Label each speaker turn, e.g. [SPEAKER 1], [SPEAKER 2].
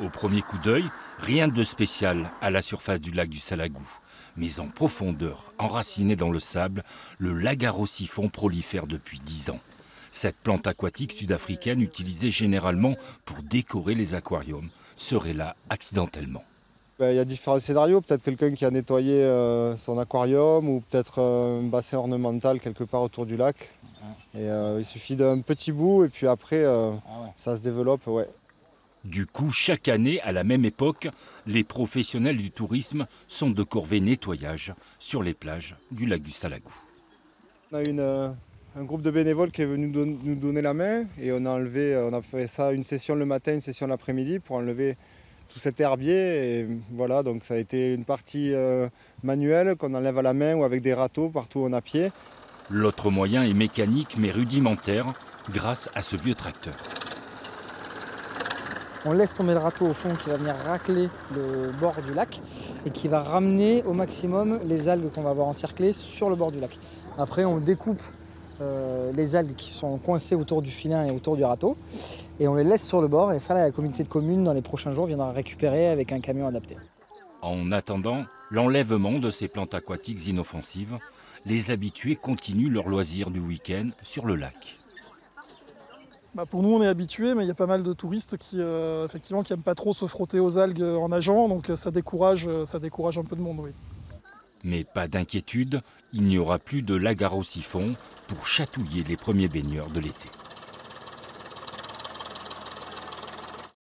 [SPEAKER 1] Au premier coup d'œil, rien de spécial à la surface du lac du Salagou. Mais en profondeur, enraciné dans le sable, le lagarosiphon prolifère depuis dix ans. Cette plante aquatique sud-africaine, utilisée généralement pour décorer les aquariums, serait là accidentellement.
[SPEAKER 2] Ben, il y a différents scénarios. Peut-être quelqu'un qui a nettoyé euh, son aquarium ou peut-être euh, un bassin ornemental quelque part autour du lac. Et euh, il suffit d'un petit bout et puis après, ça se développe. Ouais.
[SPEAKER 1] Du coup, chaque année, à la même époque, les professionnels du tourisme sont de corvée nettoyage sur les plages du lac du Salagou.
[SPEAKER 2] On a une, euh, un groupe de bénévoles qui est venu nous donner la main et on a enlevé, euh, on a fait ça une session le matin, une session l'après-midi pour enlever tout cet herbier. Et voilà, donc ça a été une partie euh, manuelle qu'on enlève à la main ou avec des râteaux partout où on a pied.
[SPEAKER 1] L'autre moyen est mécanique mais rudimentaire grâce à ce vieux tracteur.
[SPEAKER 3] On laisse tomber le râteau au fond qui va venir racler le bord du lac et qui va ramener au maximum les algues qu'on va avoir encerclées sur le bord du lac. Après, on découpe euh, les algues qui sont coincées autour du filin et autour du râteau et on les laisse sur le bord. Et ça, la communauté de communes, dans les prochains jours, viendra récupérer avec un camion adapté.
[SPEAKER 1] En attendant l'enlèvement de ces plantes aquatiques inoffensives, les habitués continuent leur loisir du week-end sur le lac.
[SPEAKER 4] Bah, pour nous, on est habitués, mais il y a pas mal de touristes qui, euh, effectivement, qui aiment pas trop se frotter aux algues en nageant, donc euh, ça décourage, euh, ça décourage un peu de monde, oui.
[SPEAKER 1] Mais pas d'inquiétude, il n'y aura plus de lagarosiphon pour chatouiller les premiers baigneurs de l'été.